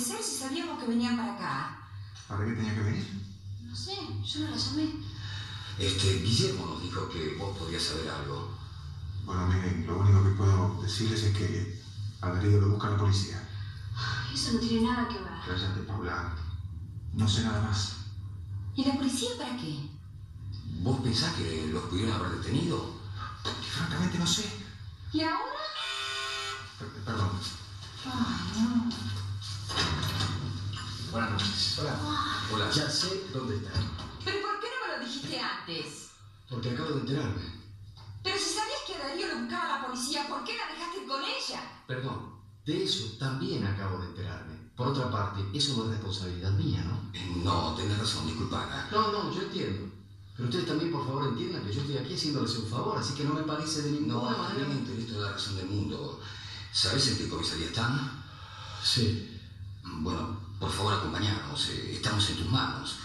ser si sabíamos que venían para acá? ¿Para qué tenía que venir? No sé, yo no la llamé. Este, Guillermo nos dijo que vos podías saber algo. Bueno, miren, lo único que puedo decirles es que a Darío lo busca la policía. Eso no tiene nada que ver. Cállate, Paula. No sé nada más. ¿Y la policía para qué? ¿Vos pensás que los pudieron haber detenido? Francamente no sé. ¿Y ahora? Per- Perdón. Ay, no. Buenas noches. Hola. Hola. Ya sé dónde está. ¿Pero por qué no me lo dijiste antes? Porque acabo de enterarme. Pero si sabías que a Darío lo buscaba la policía, ¿por qué la dejaste ir con ella? Perdón. De eso también acabo de enterarme. Por otra parte, eso no es responsabilidad mía, ¿no? Eh, No, tenés razón, disculpada. No, no, yo entiendo. Pero ustedes también, por favor, entiendan que yo estoy aquí haciéndoles un favor, así que no me parece de No, ninguna manera... también tenés toda la razón del mundo. ¿Sabés en qué comisaría están? Sí. Bueno, por favor, acompañanos. eh, Estamos en tus manos.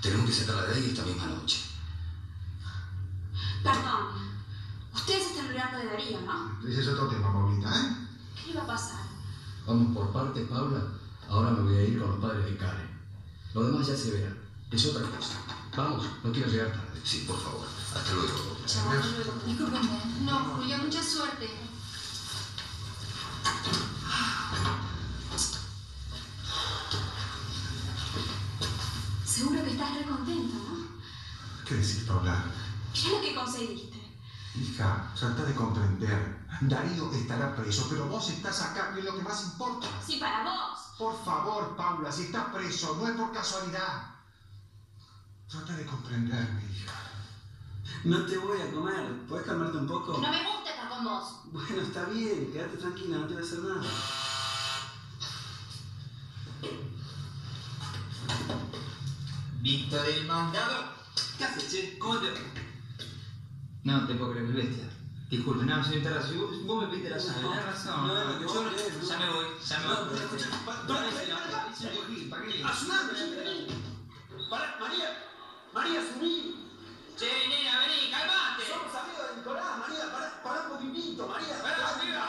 Tenemos que sacarla de ahí esta misma noche. Perdón. Ustedes están hablando de Darío, ¿no? Ese es otro tema, Paulita, ¿eh? ¿Qué le va a pasar? Vamos por partes, Paula. Ahora me voy a ir con los padres de Karen. Lo demás ya se verá. Es otra cosa. Vamos, no quiero llegar tarde. Sí, por favor. Hasta luego. Chao, hasta luego. Discúlpenme. No, Julia, mucha suerte. ¿Qué decir, Paula? Mirá lo que conseguiste. Hija, trata de comprender. Darío estará preso, pero vos estás acá, que es lo que más importa. Sí, para vos. Por favor, Paula, si estás preso, no es por casualidad. Trata de comprenderme, hija. No te voy a comer. ¿Puedes calmarte un poco? No me gusta estar con vos. Bueno, está bien. Quédate tranquila, no te voy a hacer nada. Víctor el mandado. ¿Qué haces, che? ¿Cómo te va? No, te puedo creer, mi bestia. Disculpe, no, señor Terrazzo, vos, vos me pediste la llave, tenés razón. No, no, yo no. ya me voy, ya me No, voy. pero escucha, pa- ¿Dónde para, para, para, ¿para María. María, subí. Che, nena, vení, calmate. Somos amigos de Nicolás. María, pará, pará un poquitito. María. Pará, pará.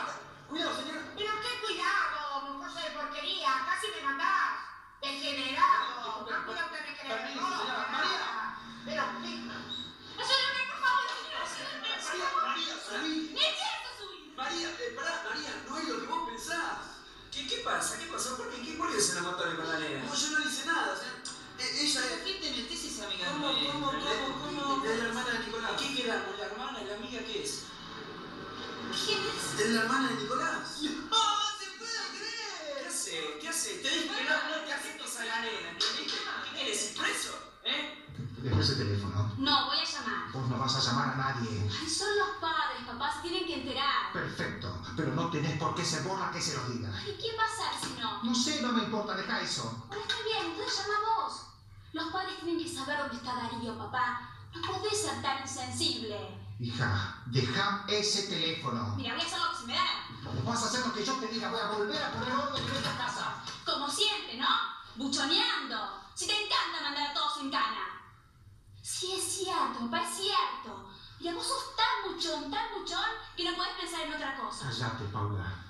Hermana de Nicolás. ¡No se puede creer! ¿Qué hace? ¿Qué hace? Te dije que no, no te aceptes a la nena, ¿entendiste? ¿Qué quieres? ¿Ir preso? ¿Eh? Deja ese teléfono. No, voy a llamar. Vos no vas a llamar a nadie. Ay, son los padres, papá, se tienen que enterar. Perfecto, pero no tenés por qué ser borra que se los diga. ¿Y qué va a hacer si no? No sé, no me importa, deja eso. Bueno, está bien, entonces llama vos. Los padres tienen que saber dónde está Darío, papá. No podés ser tan insensible. Hija, deja ese teléfono. Mira, voy a hacer lo que se me da. Vas a hacer lo que yo te diga, voy a volver a poner orden en esta casa. Como siempre, ¿no? Buchoneando. Si te encanta mandar a todos en cana. Sí, es cierto, papá, es cierto. Mira, vos sos tan buchón, tan buchón, que no podés pensar en otra cosa. Cállate, Paula.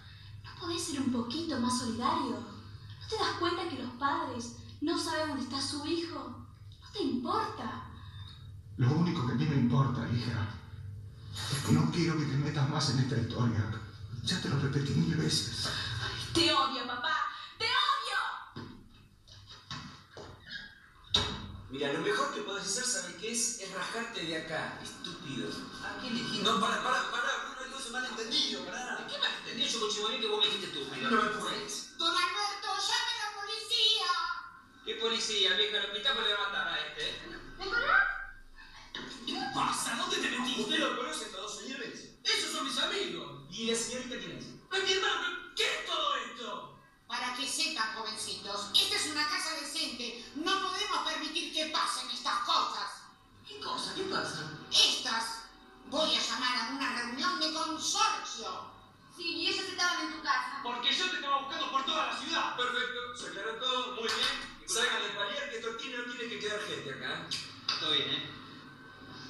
¿No podés ser un poquito más solidario? ¿No te das cuenta que los padres no saben dónde está su hijo? ¿No te importa? Lo único que a mí me importa, hija, no quiero que te metas más en esta historia. Ya te lo repetí mil veces. Te odio, papá. ¡Te odio! Mira, lo mejor que podés hacer, ¿sabes qué es? Es rajarte de acá, estúpido. ¿A qué le dijiste? No, para, para, para, no hay cosa malentendido, pará. ¿Qué malentendido yo con Chimoní que vos me dijiste estúpido? No me empujes. Don Alberto, llame a la policía. ¿Qué policía, vieja? porque yo te estaba buscando por toda la ciudad. Perfecto, se aclaró todo, muy bien. Salgan de paliar que Tortina no tiene que quedar gente acá. Está bien, ¿eh?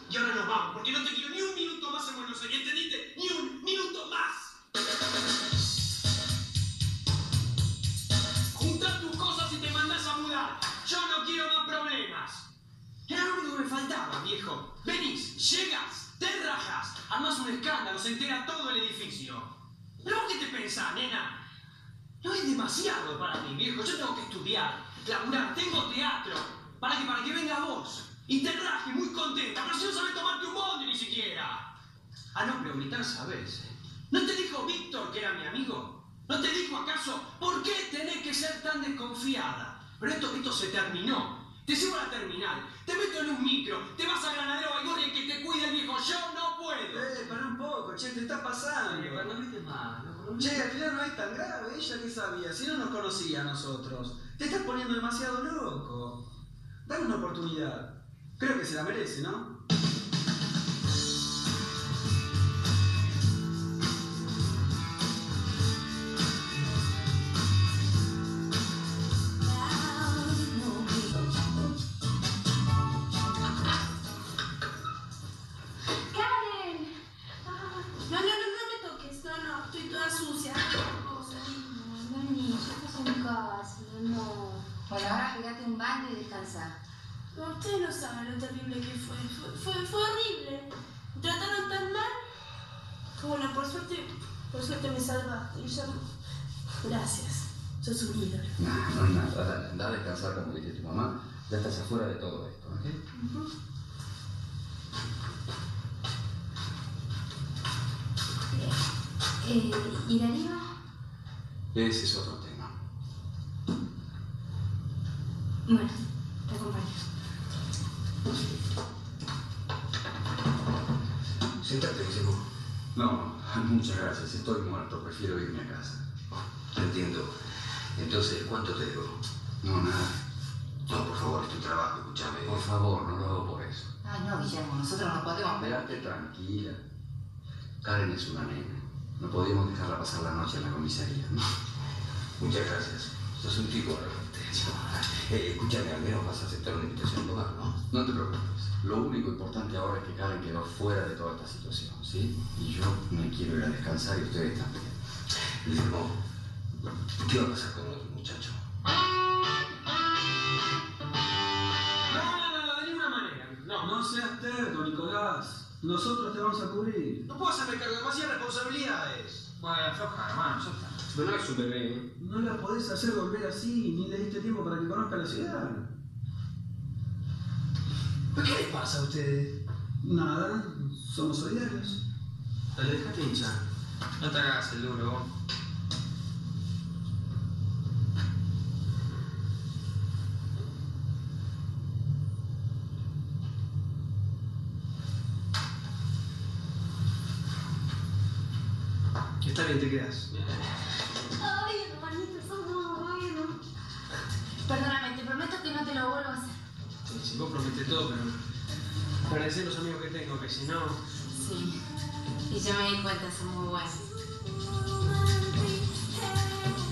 Y ahora nos vamos, porque no te quiero ni un minuto más en Buenos Aires, ¿entendiste? ¡Ni un minuto más! Junta tus cosas y te mandas a mudar. Yo no quiero más problemas. Era lo único que me faltaba, viejo. Venís, llegas, te rajas, armas un escándalo, se entera todo ¿Pero vos qué te pensás, nena? No es demasiado para mí, viejo. Yo tengo que estudiar, laburar, tengo teatro. ¿Para que Para que venga vos. Y te raje muy contenta, pero si no sabes tomarte un bondi ni siquiera. Ah, no, pero gritar sabes. ¿No te dijo Víctor que era mi amigo? ¿No te dijo acaso por qué tenés que ser tan desconfiada? Pero esto, esto se terminó. Te llevo a la terminal, te meto en un micro, te vas a Granadero Baigorria que te cuide el viejo. Yo no puedo. Eh, para un poco, che, te está pasando. Oye, no más, no Che, al final no es tan grave, ella que sabía, si no nos conocía a nosotros. Te estás poniendo demasiado loco. Dale una oportunidad. Creo que se la merece, ¿no? Terrible que fue. Fue, fue, fue horrible. Me trataron tan mal. Que Bueno, por suerte, por suerte me salvaste. Y yo, gracias. Sos un ídolo. No, no, nada, dale, anda a descansar como dice tu mamá. Ya estás afuera de todo esto, ¿ok? Eh, ¿Y Darío? Ese es otro tema. Bueno, te acompaño. Siéntate, Guillermo. No, muchas gracias. Estoy muerto. Prefiero irme a casa. Entiendo. Entonces, ¿cuánto te debo? No, nada. No, por favor, es tu trabajo, escúchame. Por favor, no lo hago por eso. Ay, no, Guillermo, nosotros no podemos. Quédate tranquila. Karen es una nena. No podemos dejarla pasar la noche en la comisaría. ¿no? Muchas gracias. Sos un tipo realmente. Eh, escúchame, al menos vas a aceptar una invitación a tomar, ¿no? No te preocupes. Lo único importante ahora es que Karen quedó fuera de toda esta situación, ¿sí? Y yo me quiero ir a descansar y ustedes también. Guillermo, ¿qué va a pasar con el otro muchacho? No, no, no, no, de ninguna manera. No, No seas terco, Nicolás. Nosotros te vamos a cubrir. no puedo hacerme cargo de demasiadas responsabilidades. Bueno, afloja, hermano, ya está. No ¿eh? La podés hacer volver así, ni le diste tiempo para que conozca la ciudad. ¿Pero qué les pasa a ustedes? Nada, somos solidarios. Dale, déjate hinchar. No te hagas el duro. vos. Está bien, te quedas. Lo vuelvo a hacer. Sí, sí, vos prometes todo, pero. Agradecer los amigos que tengo, que si no. Sí. Y yo me di cuenta, son muy buenos.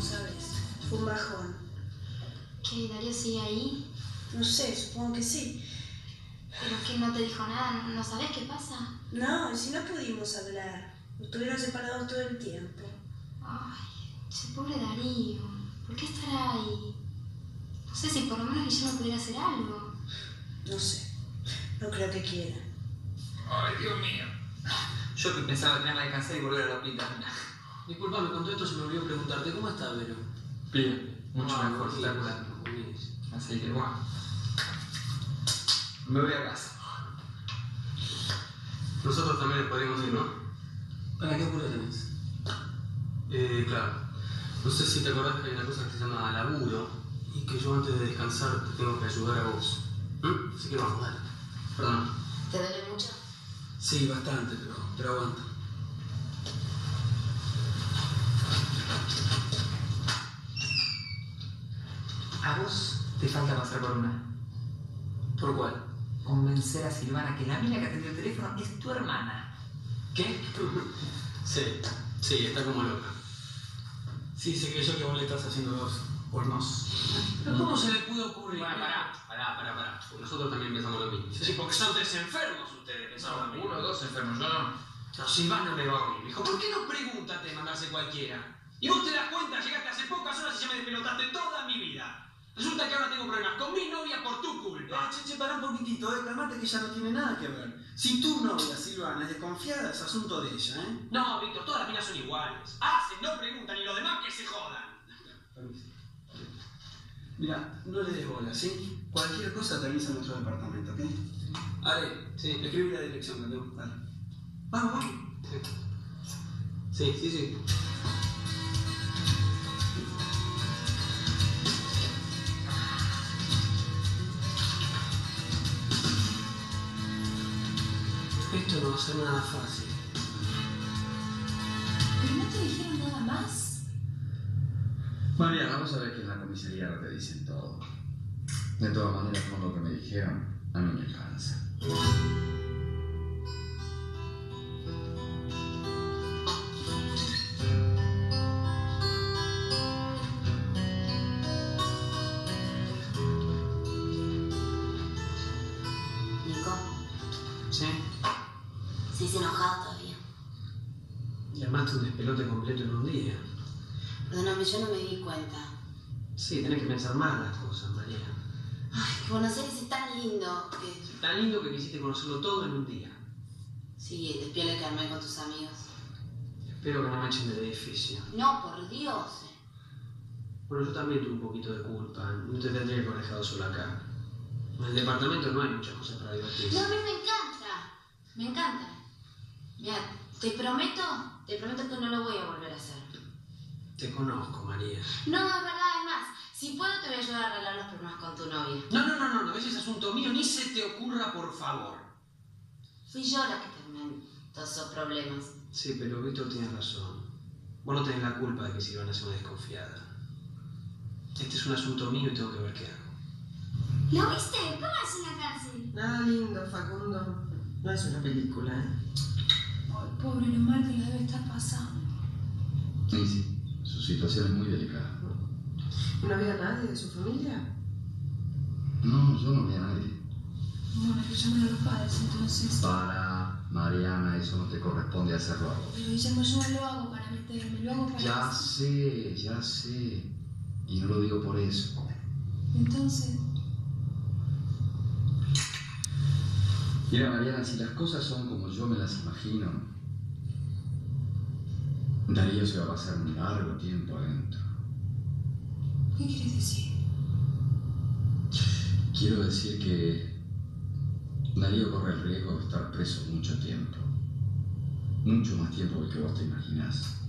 ¿Sabes? Fue un bajón. ¿Qué, Darío sigue ahí? No sé, supongo que sí. ¿Pero que no te dijo nada? ¿No sabes qué pasa? No, y si no pudimos hablar. Estuvieron separados todo el tiempo. Ay, che, pobre Darío. ¿Por qué estará ahí? No sé si por lo menos Guillermo pudiera hacer algo. No sé. No creo que quiera. Ay, Dios mío. Yo que pensaba tenerla de descansar y volver a la hospital. Disculpame, con todo esto se me olvidó preguntarte, ¿cómo está Vero? Bien, mucho Ah, mejor, está curando. sí. Así que bueno. Me voy a casa. Nosotros también nos podríamos ir, ¿no? ¿Para qué apuro tenés? Eh, claro. No sé si te acordás que hay una cosa que se llama laburo y que yo antes de descansar te tengo que ayudar a vos. ¿Mm? Así que vamos, dale. Perdón. ¿Te duele mucho? Sí, bastante, pero, pero aguanta. A vos te falta pasar por una. ¿Por cuál? Convencer a Silvana que la mina que atendió el teléfono es tu hermana. ¿Qué? Sí, sí, está como loca. Sí, se creyó que vos le estás haciendo dos pornos. ¿Pero cómo se le pudo ocurrir? Pará, pará, pará, pará. Nosotros también pensamos lo mismo. Sí, porque son tres enfermos ustedes, pensaban también. Uno o dos enfermos, yo no. No, Silvana no me va a oír. Dijo, ¿por qué no preguntas de mandarse cualquiera? Y vos te das cuenta, llegaste hace pocas horas y ya me despelotaste toda mi vida. Resulta que ahora tengo problemas con mi novia por tu Eh, culpa. che, che, pará un poquitito, eh, calmate que ya no tiene nada que ver. Si tu novia, Silvana, es desconfiada, es asunto de ella, ¿eh? No, Víctor, todas las minas son iguales. Hacen, no preguntan, y los demás que se jodan. Mira, no le des bola, ¿sí? Cualquier cosa te avisa en nuestro departamento, ¿ok? Ale, sí. escribí la dirección, Mateo. Dale. Vamos, vamos. Sí, sí, sí. Esto no va a ser nada fácil. ¿Pero no te dijeron nada más? María, vamos a ver que en la comisaría no te dicen todo. De todas maneras, con lo que me dijeron, a mí me alcanza. Nico, ¿Sí? ¿seguís enojado todavía? Y armaste un despelote completo en un día. Perdóname, yo no me di cuenta. Sí, tenés que pensar más las cosas, María. Ay, que Buenos Aires es tan lindo que... Tan lindo que quisiste conocerlo todo en un día. Sí, despiole que armé con tus amigos. Espero que no me echen del edificio. No, por Dios. Bueno, yo también tuve un poquito de culpa. No te tendría que haber dejado solo acá. En el departamento no hay muchas cosas para divertirse. No, a mí me encanta. Me encanta. Mira, te prometo, te prometo que no lo voy a volver a hacer. Te conozco, María. No, es verdad, es más. Si puedo, te voy a ayudar a arreglar los problemas con tu novia. No, no, no, no, no, ese es asunto mío, ni se te ocurra, por favor. Fui yo la que terminé todos esos problemas. Sí, pero Víctor tiene razón. Vos no tenés la culpa de que Silvana sea una desconfiada. Este es un asunto mío y tengo que ver qué hago. ¿Lo viste? ¿Cómo es en la cárcel? Nada lindo, Facundo. No es una película, ¿eh? Ay, pobre, lo mal que la debe estar pasando. Sí, su situación es muy delicada. ¿No había nadie de su familia? No, yo no vi a nadie. Bueno, que llamen a los padres entonces. Para, Mariana, eso no te corresponde hacerlo a vos. Pero Guillermo, yo no lo hago para meterme, lo hago para... Ya sé, ya sé. Y no lo digo por eso. Entonces, Mira, Mariana, si las cosas son como yo me las imagino, Darío se va a pasar un largo tiempo adentro. ¿qué quieres decir? Quiero decir que Darío corre el riesgo de estar preso mucho tiempo. Mucho más tiempo del que vos te imaginás.